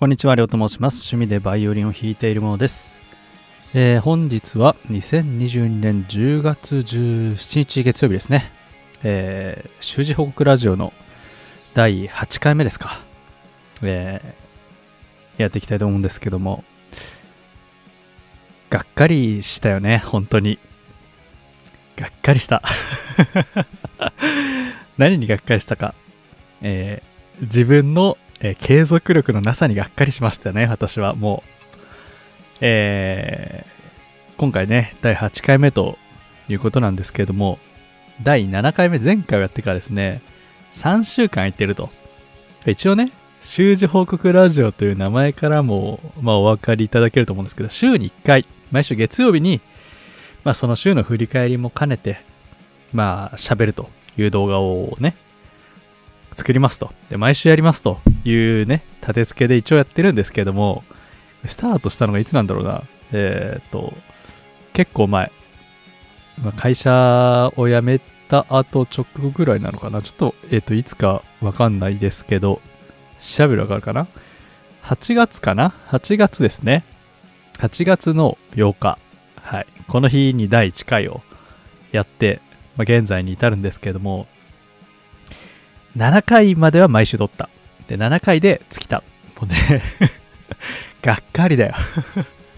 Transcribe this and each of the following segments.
こんにちは、りょうと申します。趣味でバイオリンを弾いているものです。えー本日は2022年10月17日月曜日ですね。えー、習字報告ラジオの第8回目ですか。えーやっていきたいと思うんですけども、がっかりしたよね、本当に。がっかりした。何にがっかりしたか。えー自分の、えー継続力のなさにがっかりしましたね、私はもう。えー今回ね、第8回目ということなんですけれども、第7回目、前回をやってからですね、3週間空いてると。一応ね、習字報告ラジオという名前からも、まあ、お分かりいただけると思うんですけど、週に1回、毎週月曜日に、まあ、その週の振り返りも兼ねて、まあ、喋るという動画をね、作りますと。で、毎週やりますというね、立て付けで一応やってるんですけども、スタートしたのがいつなんだろうな。えーっと、結構前。ま会社を辞めた後直後ぐらいなのかな。ちょっと、えーっと、いつかわかんないですけど、調べるわかるかな ?8 月かな ?8 月ですね。8月の8日。はい。この日に第1回をやって、まあ、現在に至るんですけども、7回までは毎週撮った。で、7回で尽きた。もうね、がっかりだよ。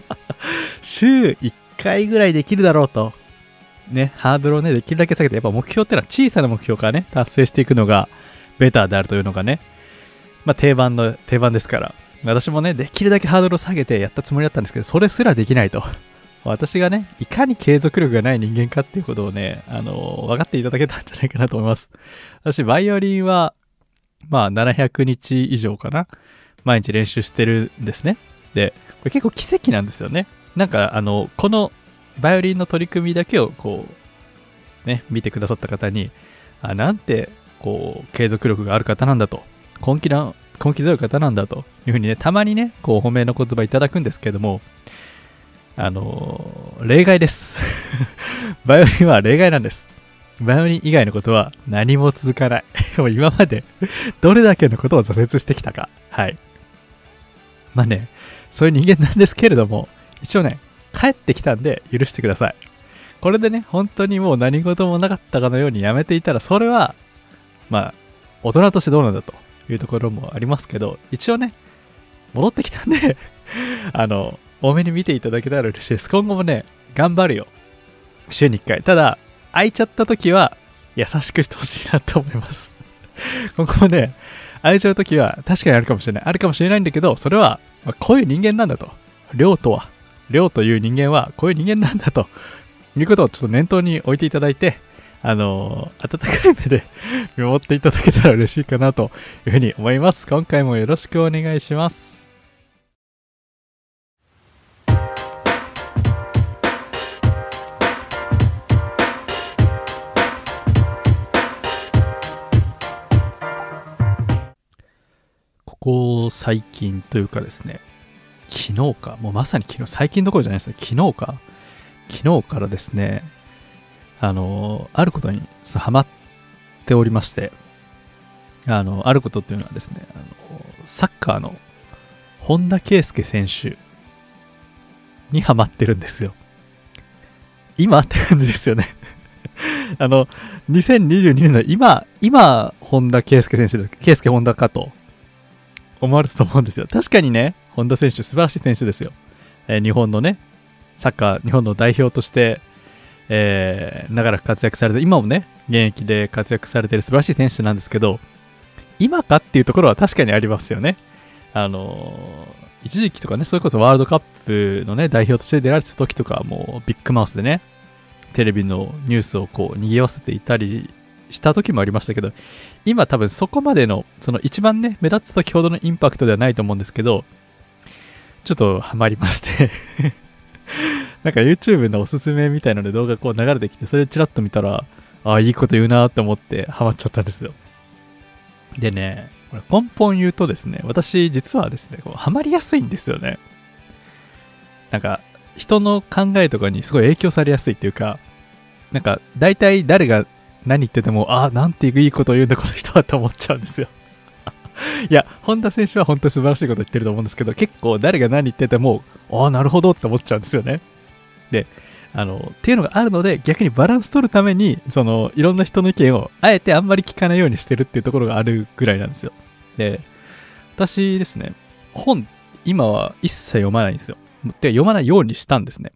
週1回ぐらいできるだろうと。ね、ハードルをね、できるだけ下げて、やっぱ目標ってのは小さな目標からね、達成していくのがベターであるというのがね、まあ定番の、定番ですから。私もね、できるだけハードルを下げてやったつもりだったんですけど、それすらできないと。私がね、いかに継続力がない人間かっていうことをね、あの、分かっていただけたんじゃないかなと思います。私、バイオリンは、まあ、700日以上かな。毎日練習してるんですね。で、これ結構奇跡なんですよね。なんか、あの、このバイオリンの取り組みだけを、こう、ね、見てくださった方に、あ、なんて、こう、継続力がある方なんだと、根気な、根気強い方なんだというふうにね、たまにね、こう、褒めの言葉いただくんですけども、あの例外です。バイオリンは例外なんです。バイオリン以外のことは何も続かない。もう今までどれだけのことを挫折してきたか。はい。まあね、そういう人間なんですけれども、一応ね、帰ってきたんで許してください。これでね、本当にもう何事もなかったかのようにやめていたら、それは、まあ、大人としてどうなんだというところもありますけど、一応ね、戻ってきたんで、あの、多めに見ていただけたら嬉しいです。今後もね、頑張るよ。週に1回。ただ、空いちゃった時は、優しくしてほしいなと思います。今後もね、空いちゃう時は確かにあるかもしれない。あるかもしれないんだけど、それは、まあこういう人間なんだと。亮とは、亮という人間はこういう人間なんだということをちょっと念頭に置いていただいて、あのー温かい目で 見守っていただけたら嬉しいかなというふうに思います。今回もよろしくお願いします。ここ最近というかですね、昨日か、もうまさに昨日、最近どころじゃないですね、昨日か、昨日からですね、あの、あることにハマっておりまして、あの、あることっていうのはですね、あのサッカーの本田圭佑選手にハマってるんですよ。今って感じですよね。あの、2022年の今、今、本田圭佑選手です。圭佑本田かと思われたと思うんですよ。確かにね、本田選手、素晴らしい選手ですよ。えー日本のね、サッカー、日本の代表として、えー長らく活躍されて、今もね、現役で活躍されている素晴らしい選手なんですけど、今かっていうところは確かにありますよね。あのー一時期とかね、それこそワールドカップのね、代表として出られてた時とかもうビッグマウスでね、テレビのニュースをこう、賑わせていたりした時もありましたけど、今多分そこまでの、その一番ね、目立った時ほどのインパクトではないと思うんですけど、ちょっとハマりまして なんか YouTube のおすすめみたいので動画こう流れてきて、それチラッと見たら、ああ、いいこと言うなって思ってハマっちゃったんですよ。でね、これ根本言うとですね、私実はですね、こうハマりやすいんですよね。なんか、人の考えとかにすごい影響されやすいっていうか、なんか、大体誰が何言ってても、ああ、なんていいこと言うんだ、この人はって思っちゃうんですよ。いや、本田選手は本当に素晴らしいこと言ってると思うんですけど、結構誰が何言ってても、ああ、なるほどって思っちゃうんですよね。で、あの、っていうのがあるので、逆にバランス取るために、その、いろんな人の意見を、あえてあんまり聞かないようにしてるっていうところがあるぐらいなんですよ。で、私ですね、本、今は一切読まないんですよ。で、読まないようにしたんですね。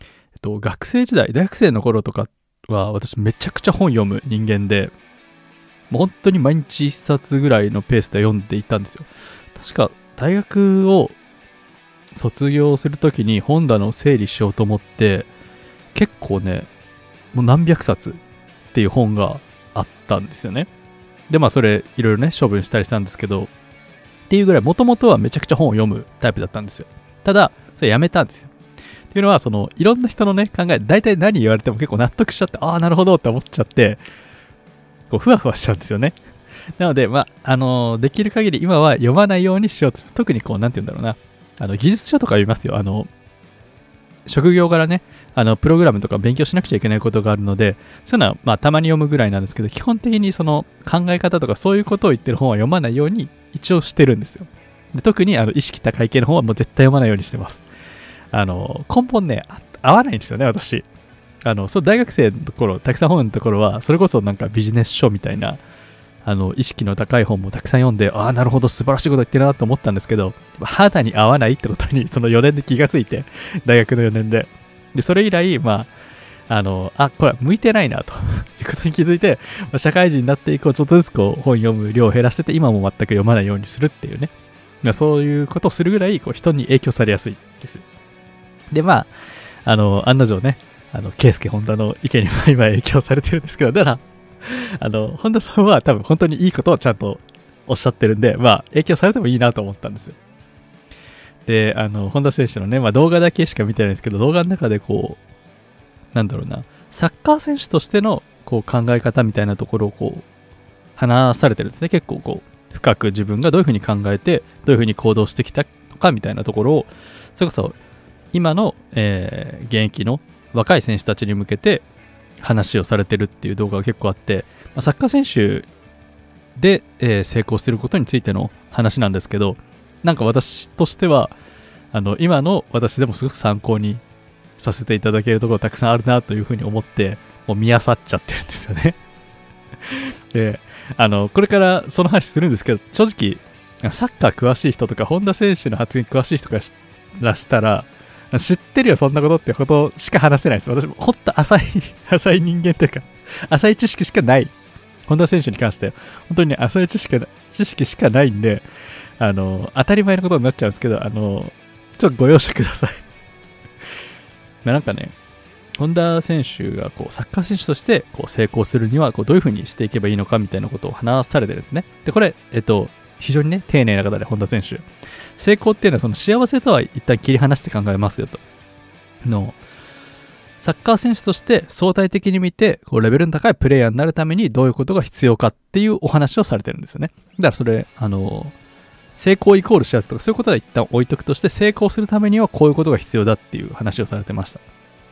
えっと、学生時代、大学生の頃とかっは、私めちゃくちゃ本読む人間で、もう本当に毎日一冊ぐらいのペースで読んでいたんですよ。確か、大学を卒業するときに本棚を整理しようと思って、結構ね、もう何百冊っていう本があったんですよね。で、まあそれいろいろね、処分したりしたんですけど、っていうぐらい、もともとはめちゃくちゃ本を読むタイプだったんですよ。ただ、それやめたんですよ。っていうのは、その、いろんな人のね、考え、大体何言われても結構納得しちゃって、ああ、なるほどって思っちゃって、こう、ふわふわしちゃうんですよね。なので、まあ、あのー、できる限り今は読まないようにしようと。特にこう、なんて言うんだろうな。あの、技術書とか読みますよ。あの、職業柄ね、あの、プログラムとか勉強しなくちゃいけないことがあるので、そういうのは、まあ、たまに読むぐらいなんですけど、基本的にその考え方とかそういうことを言ってる本は読まないように一応してるんですよ。で特にあの意識高い系の本はもう絶対読まないようにしてます。あの、根本ね、合わないんですよね、私。あの、そう、大学生のところ、たくさん本のところは、それこそなんかビジネス書みたいな、あの、意識の高い本もたくさん読んで、ああ、なるほど、素晴らしいこと言ってるなと思ったんですけど、肌に合わないってことに、その4年で気がついて、大学の4年で。で、それ以来、まあ、あの、あ、これ向いてないな、と いうことに気づいて、ま、社会人になっていこう、ちょっとずつこう、本読む量を減らしてて、今も全く読まないようにするっていうね。まあ、そういうことをするぐらい、こう、人に影響されやすいです。で、まあ、あの、案の定ね、あの、ケイスケ・ホンダの意見に今影響されてるんですけど、だから、あの、本田さんは多分本当にいいことをちゃんとおっしゃってるんで、まあ、影響されてもいいなと思ったんですよ。で、あの、本田選手のね、まあ動画だけしか見てないんですけど、動画の中でこう、なんだろうな、サッカー選手としてのこう考え方みたいなところをこう、話されてるんですね。結構こう、深く自分がどういうふうに考えて、どういうふうに行動してきたのかみたいなところを、それこそ今の、えー、現役の若い選手たちに向けて話をされてるっていう動画が結構あって、まあ、サッカー選手で、えー、成功してることについての話なんですけど、なんか私としては、あの、今の私でもすごく参考にさせていただけるところたくさんあるなというふうに思って、もう見漁っちゃってるんですよね。で、あの、これからその話するんですけど、正直、サッカー詳しい人とか、本田選手の発言詳しい人からしたら、知ってるよ、そんなことってことしか話せないです。私もほんと浅い、浅い人間というか、浅い知識しかない。本田選手に関して、本当に、ね、浅い知識知識しかないんで、あの、当たり前のことになっちゃうんですけど、あの、ちょっとご容赦ください なんかね、本田選手がこうサッカー選手としてこう成功するにはこうどういうふうにしていけばいいのかみたいなことを話されてですね。で、これ、えっと、非常にね、丁寧な方で、本田選手。成功っていうのは、その幸せとは一旦切り離して考えますよと。の、サッカー選手として相対的に見て、こうレベルの高いプレイヤーになるためにどういうことが必要かっていうお話をされてるんですよね。だからそれ、あの、成功イコール幸せとかそういうことは一旦置いとくとして成功するためにはこういうことが必要だっていう話をされてました。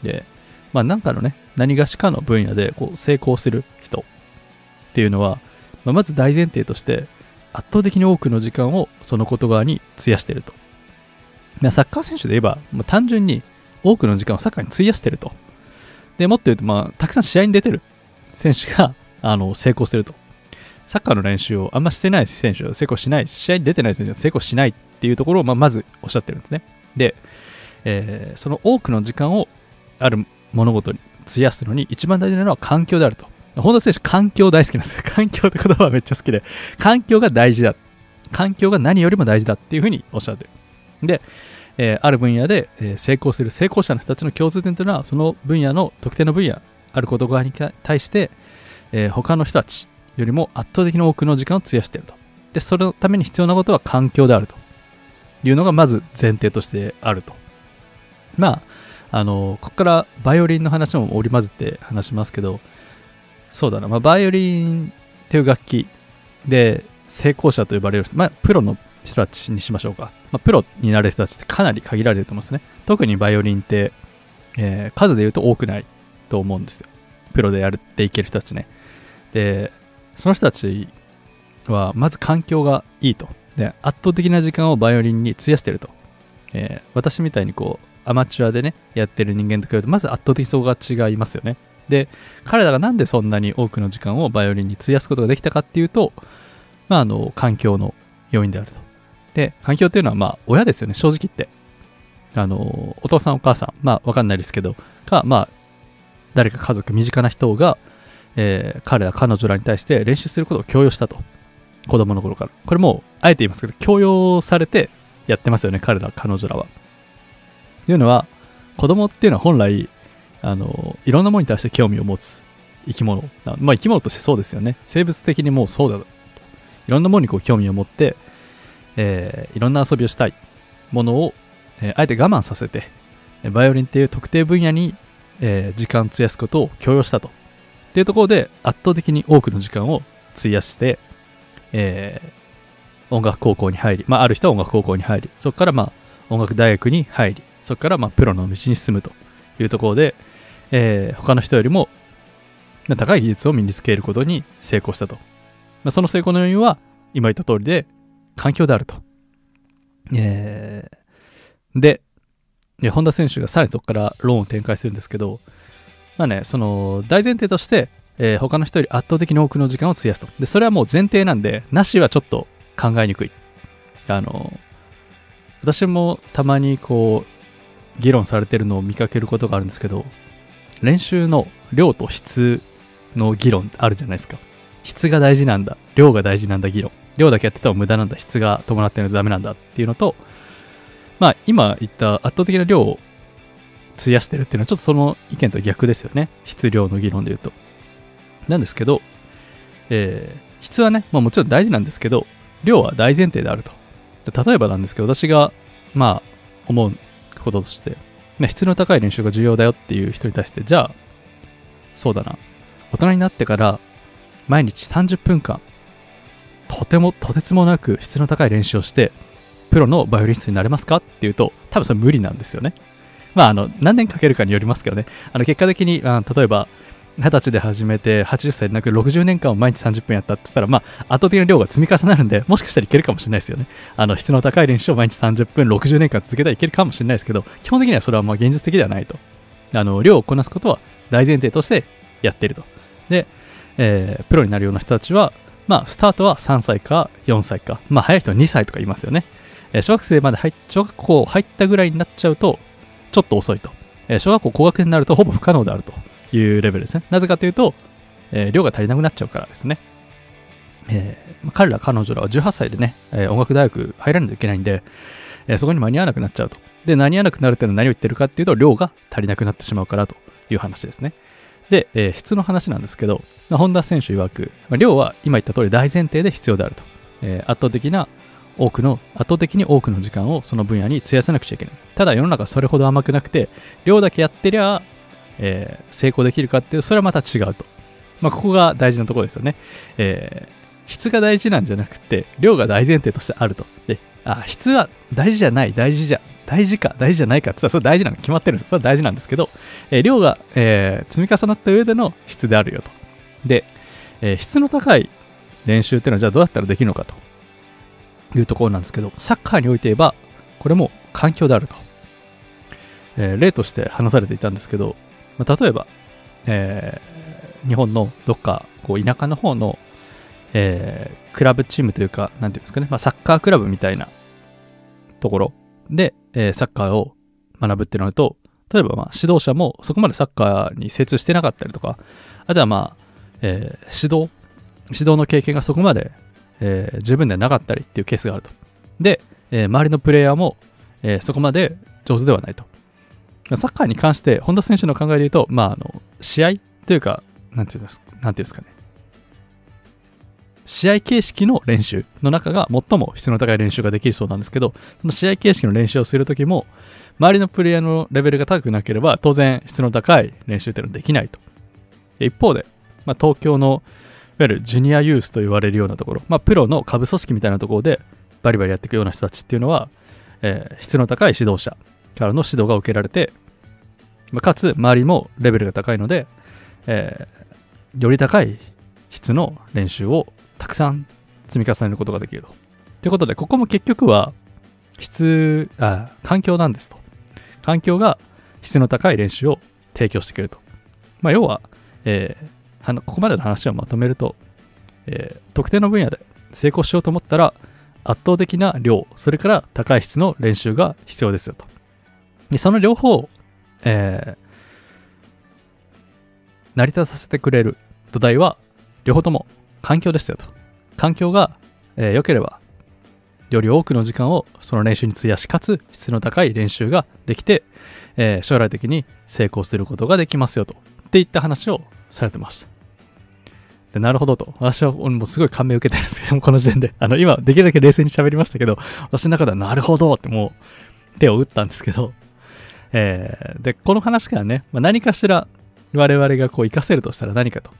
で、まあなんかのね、何がしかの分野でこう成功する人っていうのは、まあ、まず大前提として圧倒的に多くの時間をそのこと側に費やしてると。サッカー選手で言えば、まあ、単純に多くの時間をサッカーに費やしてると。で、もっと言うと、まあ、たくさん試合に出てる選手が あの成功してると。サッカーの練習をあんましてない選手は成功しない、試合に出てない選手は成功しないっていうところを、まあ、まずおっしゃってるんですね。で、えー、その多くの時間をある物事に費やすのに一番大事なのは環境であると。本田選手、環境大好きなんです。環境って言葉はめっちゃ好きで、環境が大事だ。環境が何よりも大事だっていうふうにおっしゃってる。で、えー、ある分野で、え、成功する成功者の人たちの共通点というのは、その分野の特定の分野、あること側に対して、えー、他の人たちよりも圧倒的に多くの時間を費やしていると。で、そのために必要なことは環境であるというのがまず前提としてあると。まあ、あの、ここからバイオリンの話も織り交ぜて話しますけど、そうだな、まあ、バイオリンっていう楽器で成功者と呼ばれる人、まあ、プロの人たちにしましょうか。まあ、プロになる人たちってかなり限られてると思うんですね。特にバイオリンって、えー、数で言うと多くないと思うんですよ。プロでやっていける人たちね。で、その人たちはまず環境がいいとで圧倒的な時間をバイオリンに費やしてると、えー、私みたいにこうアマチュアでねやってる人間と比べるとまず圧倒的層が違いますよねで彼らがなんでそんなに多くの時間をバイオリンに費やすことができたかっていうとまああの環境の要因であると。で環境っていうのはまあ親ですよね正直言って。あのお父さんお母さんまあわかんないですけどかまあ誰か家族身近な人が、えー、彼ら彼女らに対して練習することを強要したと。子供の頃から。これもあえて言いますけど強要されてやってますよね彼ら彼女らは。というのは子供っていうのは本来あのいろんなものに対して興味を持つ生き物まあ生き物としてそうですよね。生物的にもうそうだいろんなものにこう興味を持って、えー、いろんな遊びをしたいものを、えー、あえて我慢させてバイオリンっていう特定分野に、えー、時間を費やすことを強要したと。っていうところで圧倒的に多くの時間を費やして、えー、音楽高校に入り、まあ、ある人は音楽高校に入りそこからまあ音楽大学に入りそこからまあプロの道に進むというところで、えー、他の人よりも高い技術を身につけることに成功したと。まあ、その成功の要因は今言った通りで環境であると。えー、で、本田選手がさらにそこからローンを展開するんですけど、まあね、その大前提として、えー、他の人より圧倒的に多くの時間を費やすと。で、それはもう前提なんで、なしはちょっと考えにくい。あの、私もたまにこう議論されてるのを見かけることがあるんですけど練習の量と質の議論あるじゃないですか。質が大事なんだ。量が大事なんだ議論。量だけやってたら無駄なんだ。質が伴ってないとダメなんだっていうのとまあ今言った圧倒的な量を費やしてるっていうのはちょっとその意見と逆ですよね。質量の議論で言うと。なんですけど、えー、質はね、まあ、もちろん大事なんですけど量は大前提であると。例えばなんですけど、私が、まあ、思うこととして、ね、質の高い練習が重要だよっていう人に対して、じゃあ、そうだな、大人になってから毎日30分間、とてもとてつもなく質の高い練習をして、プロのバイオリニストになれますかっていうと、多分それ無理なんですよね。まあ、あの、何年かけるかによりますけどね。あの、結果的に、あ例えば、20歳で始めて80歳でなく60年間を毎日30分やったって言ったら、まあ、圧倒的な量が積み重なるんで、もしかしたらいけるかもしれないですよね。あの、質の高い練習を毎日30分、60年間続けたらいけるかもしれないですけど、基本的にはそれはまあ現実的ではないと。あの、量をこなすことは大前提としてやってると。で、えー、プロになるような人たちは、まあ、スタートは3歳か4歳か、まあ、早い人は2歳とか言いますよね。えー、小学生まで入小学校入ったぐらいになっちゃうと、ちょっと遅いと。えー、小学校高学年になるとほぼ不可能であると。いうレベルですね。なぜかというと、えー、量が足りなくなっちゃうからですね。えー、彼ら彼女らは18歳でね、えー、音楽大学入らないといけないんで、えー、そこに間に合わなくなっちゃうと。で、間に合わなくなるっていうのは何を言ってるかっていうと、量が足りなくなってしまうからという話ですね。で、えー、質の話なんですけど、まあ、本田選手曰く、まあ、量は今言った通り大前提で必要であると。えー、圧倒的な多くの、圧倒的に多くの時間をその分野に費やさなくちゃいけない。ただ世の中それほど甘くなくて、量だけやってりゃ、えー、成功できるかっていう、それはまた違うと。まあ、ここが大事なところですよね。えー、質が大事なんじゃなくて、量が大前提としてあると。で、あ、質は大事じゃない、大事じゃ、大事か、大事じゃないかって言ったら、それ大事なの決まってるんですよそれは大事なんですけど、えー、量が、え、積み重なった上での質であるよと。で、え、質の高い練習っていうのは、じゃあどうやったらできるのかというところなんですけど、サッカーにおいて言えば、これも環境であると。え、例として話されていたんですけど、まあ、例えば、えー、日本のどっかこう田舎の方の、えー、クラブチームというか、なんていうんですかね、まあ、サッカークラブみたいなところで、えー、サッカーを学ぶってなると、例えばまあ指導者もそこまでサッカーに精通してなかったりとか、あとはまあ、えー、指導、指導の経験がそこまで、えー、十分ではなかったりっていうケースがあると。で、えー、周りのプレイヤーも、えー、そこまで上手ではないと。サッカーに関して、本田選手の考えで言うと、まあ、あの、試合というか、なんていうんですか、なんていうんですかね。試合形式の練習の中が最も質の高い練習ができるそうなんですけど、その試合形式の練習をするときも、周りのプレイヤーのレベルが高くなければ、当然質の高い練習っていうのはできないと。で一方で、まあ、東京のいわゆるジュニアユースと言われるようなところ、まあ、プロの下部組織みたいなところでバリバリやっていくような人たちっていうのは、えー、質の高い指導者からの指導が受けられて、まかつ周りもレベルが高いので、えー、より高い質の練習をたくさん積み重ねることができると。ということで、ここも結局は質あ、環境なんですと。環境が質の高い練習を提供してくれると。まあ、要は、えー、ここまでの話をまとめると、えー、特定の分野で成功しようと思ったら、圧倒的な量、それから高い質の練習が必要ですよと。でその両方、えー、成り立たせてくれる土台は、両方とも環境ですよと。環境が、えー、ければ、より多くの時間をその練習に費やし、かつ質の高い練習ができて、えー、将来的に成功することができますよと。っていった話をされてました。でなるほどと。私はもうすごい感銘を受けてるんですけども、この時点で。あの、今、できるだけ冷静に喋りましたけど、私の中ではなるほどってもう手を打ったんですけど、えー、で、この話からね、まあ、何かしら我々がこう活かせるとしたら何かと。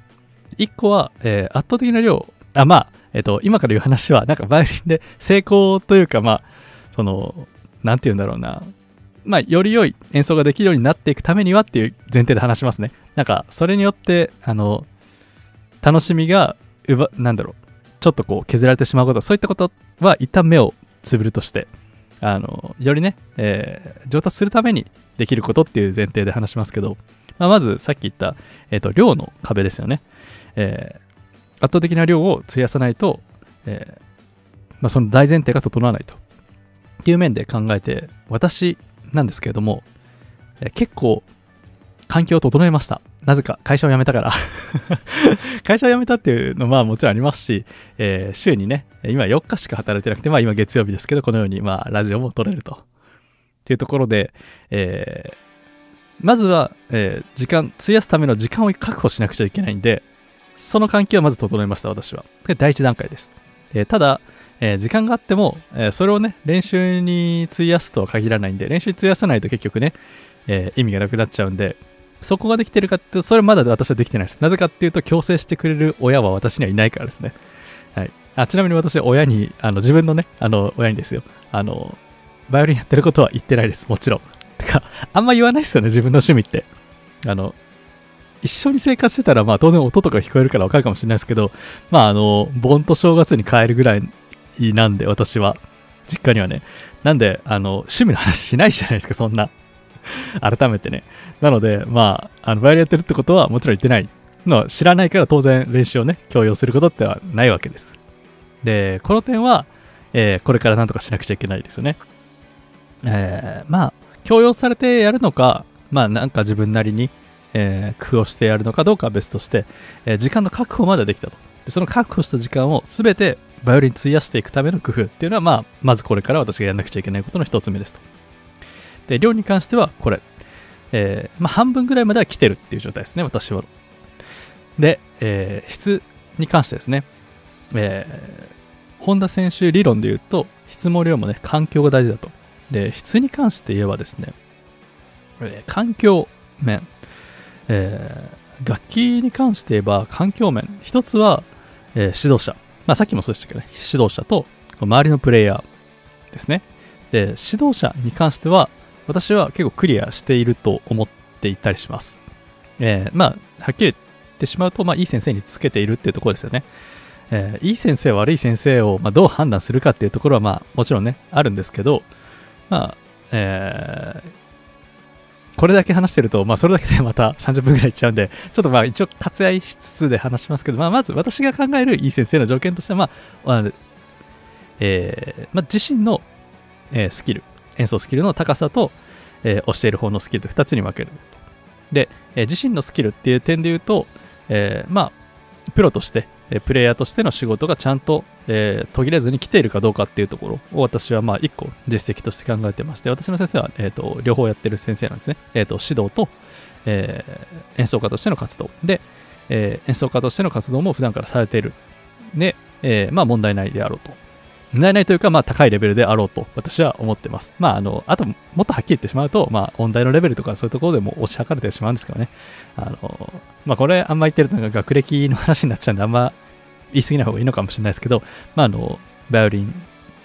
一個は、えー、圧倒的な量、あ、まあ、えっ、ー、と、今から言う話は、なんかバイオリンで成功というか、まあ、その、なんて言うんだろうな、まあ、より良い演奏ができるようになっていくためにはっていう前提で話しますね。なんか、それによって、あの、楽しみが、うば、なんだろう、ちょっとこう削られてしまうこと、そういったことは一旦目をつぶるとして、あの、よりね、えー、上達するためにできることっていう前提で話しますけど、まあ、まずさっき言った、えっ、ー、と、量の壁ですよね。えー、圧倒的な量を費やさないと、え、まあ、その大前提が整わないと。っていう面で考えて、私なんですけれども、え、結構環境を整えました。なぜか会社を辞めたから 会社を辞めたっていうのはもちろんありますし、えー、週にね、今4日しか働いてなくて、まあ今月曜日ですけど、このようにまあラジオも撮れると。っていうところで、えー、まずは、えー、時間、費やすための時間を確保しなくちゃいけないんで、その環境はまず整えました、私は。第一段階です。えー、ただ、えー、時間があっても、えそれをね、練習に費やすとは限らないんで、練習に費やさないと結局ね、え意味がなくなっちゃうんで、そこができてるかって、それまだ私はできてないです。なぜかっていうと、強制してくれる親は私にはいないからですね。はい。あちなみに私は親に、あの、自分のね、あの、親にですよ。あの、バイオリンやってることは言ってないです。もちろん。てか、あんま言わないですよね、自分の趣味って。あの、一緒に生活してたら、まあ当然音とか聞こえるからわかるかもしれないですけど、まああの、盆と正月に帰るぐらいなんで、私は。実家にはね。なんで、あの、趣味の話しないじゃないですか、そんな。改めてね。なので、まあ、あのバイオリンやってるってことはもちろん言ってないの知らないから当然練習をね、強要することってはないわけです。で、この点は、えー、これからなんとかしなくちゃいけないですよね。えー、まあ、強要されてやるのか、まあなんか自分なりに、えー、工夫をしてやるのかどうかは別として、えー、時間の確保までできたと。でその確保した時間を全てバイオリンに費やしていくための工夫っていうのは、まあ、まずこれから私がやらなくちゃいけないことの一つ目ですと。で、量に関してはこれ。えー、まあ、半分ぐらいまでは来てるっていう状態ですね、私は。で、えー、質に関してですね、えー、本田選手理論で言うと、質も量もね、環境が大事だと。で、質に関して言えばですね、えー、環境面、えー、楽器に関して言えば環境面、一つは、えー、指導者。まあさっきもそうでしたけどね、指導者と周りのプレイヤーですね。で、指導者に関しては、私は結構クリアしていると思っていたりします。えー、まあ、はっきり言ってしまうと、まあ、いい先生につけているっていうところですよね。えー、いい先生、悪い先生を、まあ、どう判断するかっていうところは、まあ、もちろんね、あるんですけど、まあ、えー、これだけ話してると、まあ、それだけでまた30分ぐらいいっちゃうんで、ちょっとまあ、一応割愛しつつで話しますけど、まあ、まず私が考えるいい先生の条件としては、まあ、えー、まあ、自身の、えー、スキル、演奏スキルの高さと、えー、教える方のスキルと2つに分ける。で、えー、自身のスキルっていう点で言うと、えー、まあ、プロとして、えプレイヤーとしての仕事がちゃんと、え途切れずに来ているかどうかっていうところを私はまあ1個実績として考えてまして、私の先生は、えーと、両方やってる先生なんですね。えーと、指導と、え演奏家としての活動。で、え演奏家としての活動も普段からされている。で、えまあ問題ないであろうとないないというか、まあ、高いレベルであろうと私は思ってます。まあ、あの、あと、もっとはっきり言ってしまうと、まあ、音大のレベルとかそういうところでも押し量れてしまうんですけどね。あの、まあ、これあんま言ってるとなんか学歴の話になっちゃうんで、あんま言い過ぎない方がいいのかもしれないですけど、まあ、あの、バイオリン、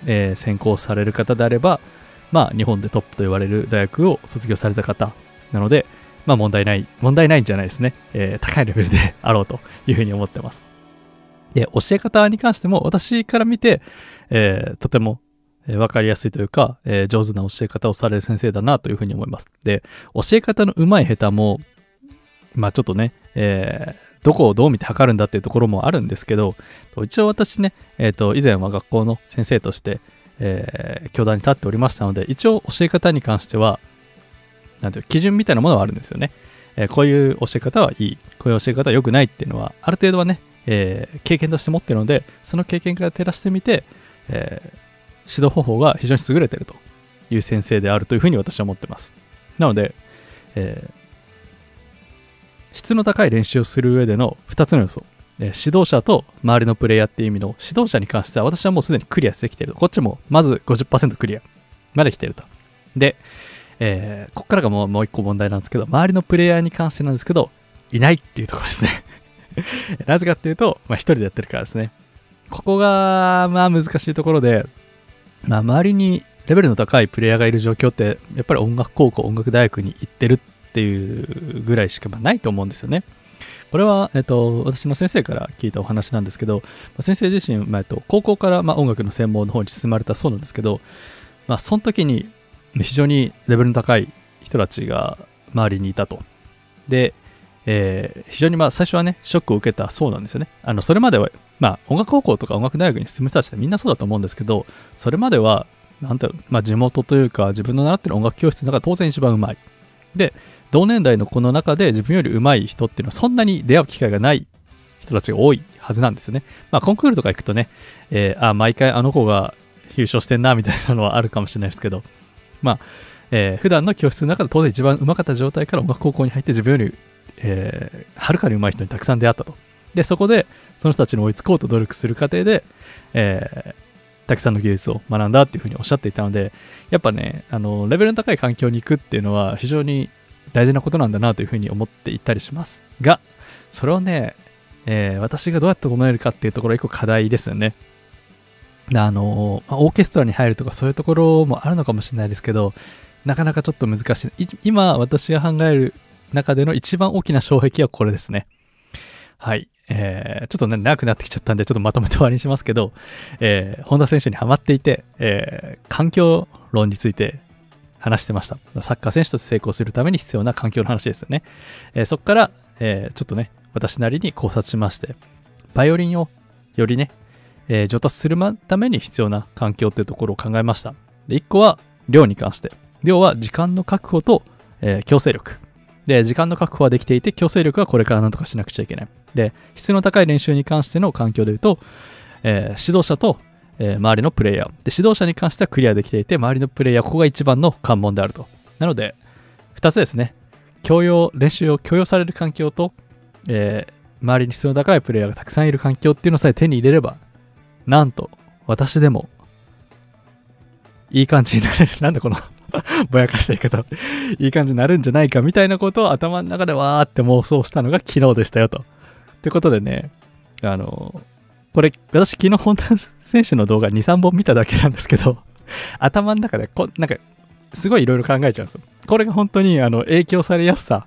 えー、専攻される方であれば、まあ、日本でトップと言われる大学を卒業された方なので、まあ、問題ない、問題ないんじゃないですね。えー、高いレベルであろうというふうに思ってます。で、教え方に関しても私から見て、えー、とてもえー、分かりやすいというか、えー、上手な教え方をされる先生だなというふうに思います。で、教え方の上手い下手も、まあちょっとね、えー、どこをどう見て測るんだっていうところもあるんですけど、一応私ね、えっ、ー、と、以前は学校の先生として、えー、教壇に立っておりましたので、一応教え方に関しては、なんていう基準みたいなものはあるんですよね。えー、こういう教え方はいい、こういう教え方は良くないっていうのは、ある程度はね、えー、経験として持ってるので、その経験から照らしてみて、えー、指導方法が非常に優れているという先生であるというふうに私は思ってます。なので、えー、質の高い練習をする上での2つの要素、えー、指導者と周りのプレイヤーっていう意味の指導者に関しては私はもうすでにクリアしてきている。こっちもまず50%クリアまで来ていると。で、えー、ここからがもうもう一個問題なんですけど、周りのプレイヤーに関してなんですけど、いないっていうところですね なぜかっていうと、まあ一人でやってるからですね。ここが、まあ難しいところで、まあ、周りにレベルの高いプレイヤーがいる状況って、やっぱり音楽高校、音楽大学に行ってるっていうぐらいしかないと思うんですよね。これは、えっと、私の先生から聞いたお話なんですけど、先生自身、まあ、えっと、高校から、まあ、音楽の専門の方に進まれたそうなんですけど、まあ、その時に非常にレベルの高い人たちが周りにいたと。で、えー、非常にまあ最初はね、ショックを受けたそうなんですよね。あの、それまでは、まあ音楽高校とか音楽大学に進む人たちってみんなそうだと思うんですけど、それまでは、なんていうまあ地元というか自分の習ってる音楽教室の中当然一番うまい。で、同年代の子の中で自分より上手い人っていうのはそんなに出会う機会がない人たちが多いはずなんですよね。まあコンクールとか行くとね、えー、あ、毎回あの子が優勝してんなみたいなのはあるかもしれないですけど、まあ、えー、普段の教室の中で当然一番上手かった状態から音楽高校に入って自分よりえー、はるかに上手い人にたくさん出会ったと。で、そこで、その人たちに追いつこうと努力する過程で、えー、たくさんの技術を学んだっていうふうにおっしゃっていたので、やっぱね、あの、レベルの高い環境に行くっていうのは非常に大事なことなんだなというふうに思っていたりします。が、それをね、えー、私がどうやって整えるかっていうところが一個課題ですよね。あの、オーケストラに入るとかそういうところもあるのかもしれないですけど、なかなかちょっと難しい。今私が考える中での一番大きな障壁はこれですね。はい。えー、ちょっとね、長くなってきちゃったんで、ちょっとまとめて終わりにしますけど、えー、本田選手にハマっていて、えー、環境論について話してました。サッカー選手として成功するために必要な環境の話ですよね。えー、そこから、えー、ちょっとね、私なりに考察しまして、バイオリンをよりね、えー、上達するために必要な環境というところを考えました。で、1個は量に関して。量は時間の確保と、えー、強制力。で、時間の確保はできていて、強制力はこれから何とかしなくちゃいけない。で、質の高い練習に関しての環境で言うと、えー、指導者と、えー、周りのプレイヤー。で、指導者に関してはクリアできていて、周りのプレイヤー、ここが一番の関門であると。なので、2つですね。教養、練習を強要される環境と、えー、周りに質の高いプレイヤーがたくさんいる環境っていうのさえ手に入れれば、なんと、私でも、いい感じになれる。なんだこの ぼやかした言い方、いい感じになるんじゃないかみたいなことを頭の中でわーって妄想したのが昨日でしたよと。ってことでね、あの、これ、私昨日本田選手の動画2、3本見ただけなんですけど、頭の中でこ、なんか、すごいいろいろ考えちゃうんですよ。これが本当にあの影響されやすさ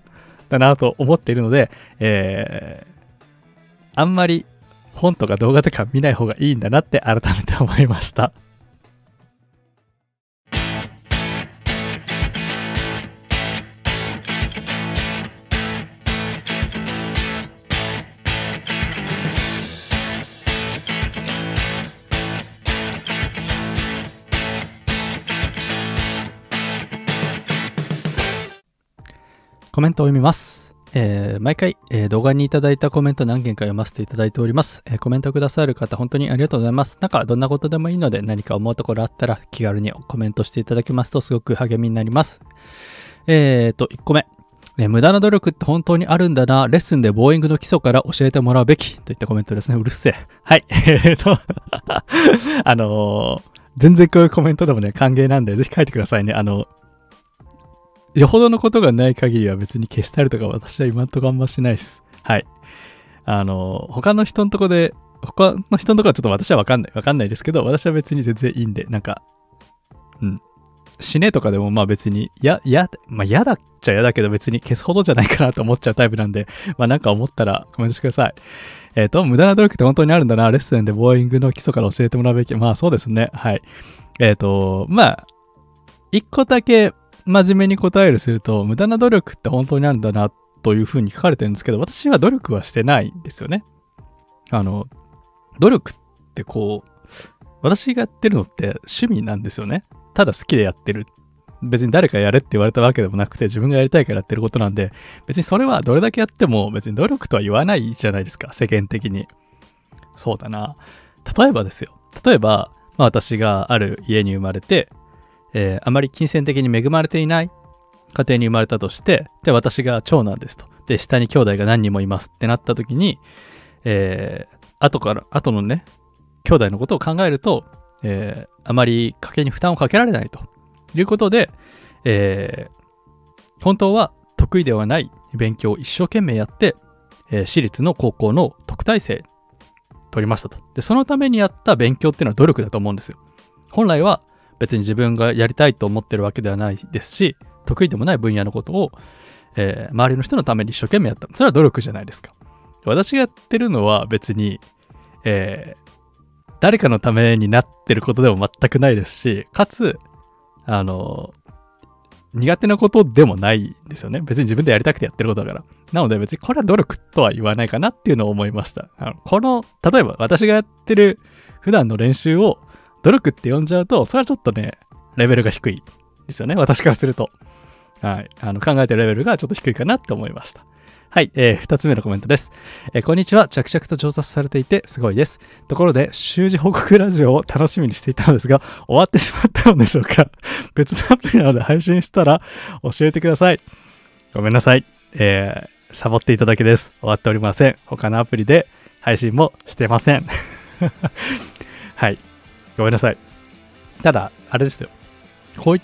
だなと思っているので、えー、あんまり本とか動画とか見ない方がいいんだなって改めて思いました。コメントを読みます。えー、毎回、えー、動画にいただいたコメント何件か読ませていただいております、えー、コメントくださる方、本当にありがとうございます。なんか、どんなことでもいいので、何か思うところあったら、気軽にコメントしていただきますと、すごく励みになります。えーと、1個目。え無駄な努力って本当にあるんだな。レッスンでボーイングの基礎から教えてもらうべき。といったコメントですね。うるせえ。はい。えっとあの、全然こういうコメントでもね、歓迎なんで、ぜひ書いてくださいね。あの、よほどのことがない限りは別に消したりとか私は今んとこあんましないです。はい。あの、他の人のとこで、他の人のとこはちょっと私はわかんない。わかんないですけど、私は別に全然いいんで、なんか、うん。死ねとかでもまあ別に、や、や、まあ嫌だっちゃ嫌だけど別に消すほどじゃないかなと思っちゃうタイプなんで、まあなんか思ったらコメントしてください。えっ、と、無駄な努力って本当にあるんだな。レッスンでボーイングの基礎から教えてもらうべき。まあそうですね。はい。えっ、と、まあ、一個だけ真面目に答えるすると、無駄な努力って本当にあるんだなというふうに書かれてるんですけど、私は努力はしてないんですよね。あの、努力ってこう、私がやってるのって趣味なんですよね。ただ好きでやってる。別に誰かやれって言われたわけでもなくて自分がやりたいからやってることなんで別にそれはどれだけやっても別に努力とは言わないじゃないですか世間的にそうだな例えばですよ例えば、まあ、私がある家に生まれて、えー、あまり金銭的に恵まれていない家庭に生まれたとしてじゃあ私が長男ですとで下に兄弟が何人もいますってなった時に、えー、後から後のね兄弟のことを考えると、えー、あまり家計に負担をかけられないということで、えー、本当は得意ではない勉強を一生懸命やって、えー、私立の高校の特待生取りましたと。で、そのためにやった勉強っていうのは努力だと思うんですよ。本来は別に自分がやりたいと思ってるわけではないですし、得意でもない分野のことを、えー、周りの人のために一生懸命やった。それは努力じゃないですか。私がやってるのは別に、えー、誰かのためになってることでも全くないですし、かつ、あの、苦手なことでもないんですよね。別に自分でやりたくてやってることだから。なので別にこれは努力とは言わないかなっていうのを思いました。あのこの、例えば私がやってる普段の練習を努力って呼んじゃうと、それはちょっとね、レベルが低いですよね。私からすると。はい。あの考えてるレベルがちょっと低いかなって思いました。はい、えー、2つ目のコメントです、えー、こんにちは。着々と調査されていてすごいです。ところで、習字報告ラジオを楽しみにしていたのですが、終わってしまったのでしょうか？別のアプリなので配信したら教えてください。ごめんなさい。えー、サボっていただけです。終わっておりません。他のアプリで配信もしてません。はい。ごめんなさい。ただ、あれですよ。こうい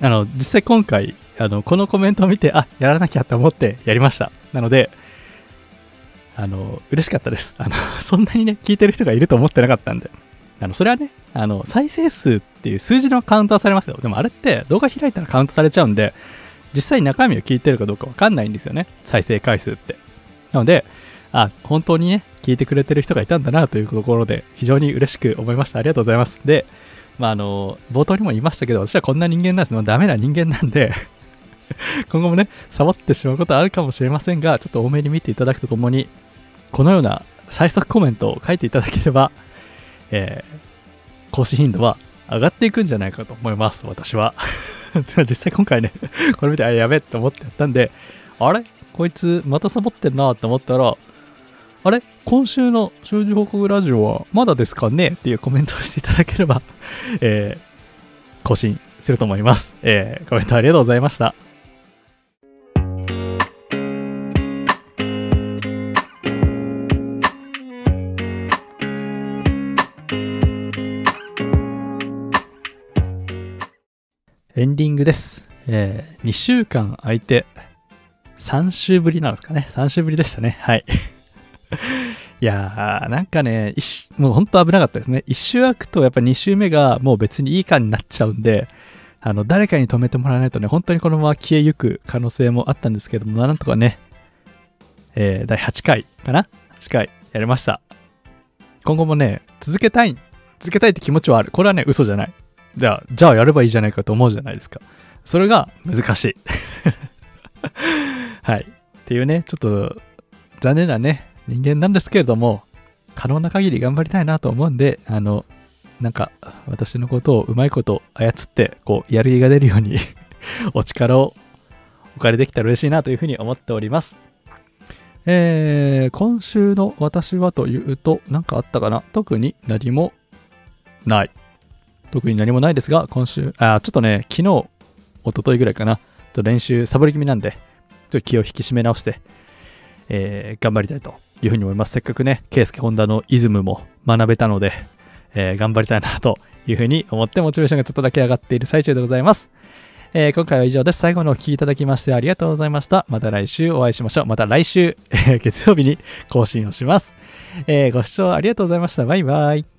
あの、実際今回、あの、このコメントを見て、あ、やらなきゃと思ってやりました。なので、あの、嬉しかったです。あの、そんなにね、聞いてる人がいると思ってなかったんで。あの、それはね、あの、再生数っていう数字のカウントはされますよ。でもあれって動画開いたらカウントされちゃうんで、実際中身を聞いてるかどうかわかんないんですよね。再生回数って。なので、あ、本当にね、聞いてくれてる人がいたんだなというところで、非常に嬉しく思いました。ありがとうございます。で、まあ、あの、冒頭にも言いましたけど、私はこんな人間なんです。もうダメな人間なんで 今後もね、サボってしまうことあるかもしれませんが、ちょっと多めに見ていただくとともに、このような最速コメントを書いていただければ、えー、更新頻度は上がっていくんじゃないかと思います、私は。実際今回ね、これ見て、あ、やべえって思ってやったんで、あれ？こいつまたサボってんなって思ったら、あれ？今週の習字報告ラジオはまだですかね？っていうコメントをしていただければ、えー、更新すると思います。えー、コメントありがとうございました。エンディングです。えー、2週間空いて、3週ぶりなんですかね？3週ぶりでしたね。はい。いやー、なんかね、もう本当危なかったですね。1周空くと、やっぱ2周目がもう別にいい感になっちゃうんで、あの、誰かに止めてもらわないとね、本当にこのまま消えゆく可能性もあったんですけども、なんとかね、えー、第8回かな ?8 回やりました。今後もね、続けたい、続けたいって気持ちはある。これはね、嘘じゃない。じゃあ、じゃあやればいいじゃないかと思うじゃないですか。それが難しい。はい。っていうね、ちょっと残念なね、人間なんですけれども、可能な限り頑張りたいなと思うんで、あの、なんか、私のことをうまいこと操って、こう、やる気が出るように お力をお借りできたら嬉しいなというふうに思っております。えー、今週の私はというと、何かあったかな？特に何もない。特に何もないですが、今週、あ、ちょっとね、昨日、一昨日ぐらいかな、ちょっと練習サボり気味なんで、ちょっと気を引き締め直して、えー、頑張りたいというふうに思います。せっかくね、ケイスケ・ホンダのイズムも学べたので、えー、頑張りたいなというふうに思ってモチベーションがちょっとだけ上がっている最中でございます。えー、今回は以上です。最後のお聴きいただきましてありがとうございました。また来週お会いしましょう。また来週、え、月曜日に更新をします。えー、ご視聴ありがとうございました。バイバイ。